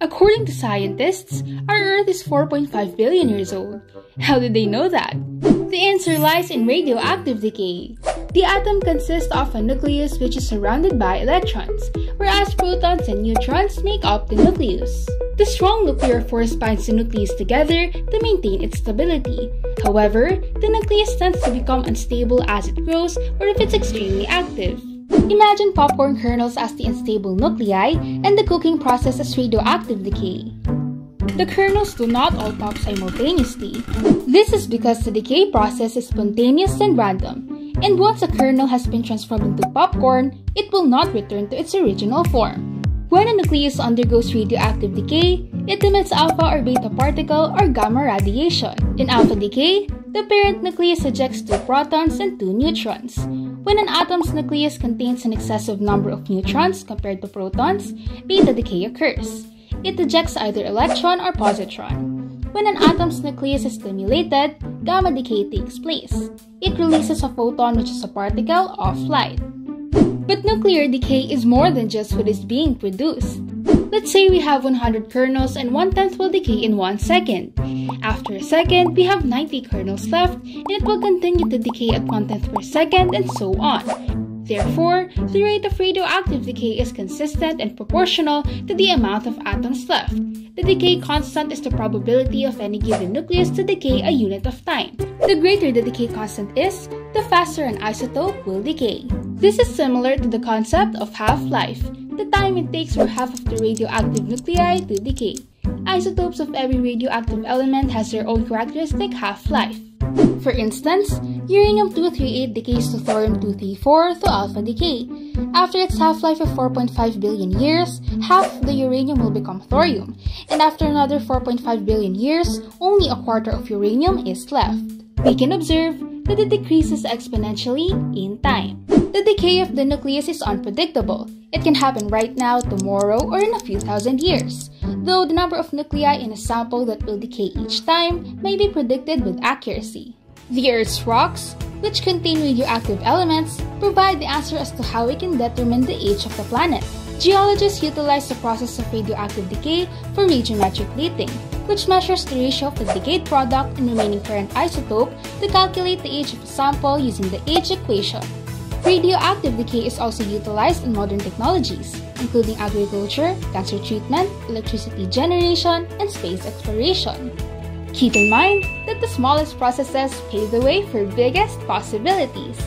According to scientists, our Earth is 4.5 billion years old. How did they know that? The answer lies in radioactive decay. The atom consists of a nucleus which is surrounded by electrons, whereas protons and neutrons make up the nucleus. The strong nuclear force binds the nucleus together to maintain its stability. However, the nucleus tends to become unstable as it grows or if it's extremely active. Imagine popcorn kernels as the unstable nuclei and the cooking process as radioactive decay. The kernels do not all pop simultaneously. This is because the decay process is spontaneous and random, and once a kernel has been transformed into popcorn, it will not return to its original form. When a nucleus undergoes radioactive decay, it emits alpha or beta particle or gamma radiation. In alpha decay, the parent nucleus ejects two protons and two neutrons. When an atom's nucleus contains an excessive number of neutrons compared to protons, beta decay occurs it ejects either electron or positron. When an atom's nucleus is stimulated, gamma decay takes place. It releases a photon which is a particle of light. But nuclear decay is more than just what is being produced. Let's say we have 100 kernels and 1 tenth will decay in 1 second. After a second, we have 90 kernels left and it will continue to decay at 1 tenth per second and so on. Therefore, the rate of radioactive decay is consistent and proportional to the amount of atoms left. The decay constant is the probability of any given nucleus to decay a unit of time. The greater the decay constant is, the faster an isotope will decay. This is similar to the concept of half-life, the time it takes for half of the radioactive nuclei to decay. Isotopes of every radioactive element has their own characteristic half-life. For instance, uranium-238 decays to thorium-234 through alpha decay. After its half-life of 4.5 billion years, half the uranium will become thorium, and after another 4.5 billion years, only a quarter of uranium is left. We can observe that it decreases exponentially in time. The decay of the nucleus is unpredictable. It can happen right now, tomorrow, or in a few thousand years though the number of nuclei in a sample that will decay each time may be predicted with accuracy. The Earth's rocks, which contain radioactive elements, provide the answer as to how we can determine the age of the planet. Geologists utilize the process of radioactive decay for radiometric dating, which measures the ratio of the decayed product and remaining current isotope to calculate the age of a sample using the age equation. Radioactive decay is also utilized in modern technologies, including agriculture, cancer treatment, electricity generation, and space exploration. Keep in mind that the smallest processes pave the way for biggest possibilities.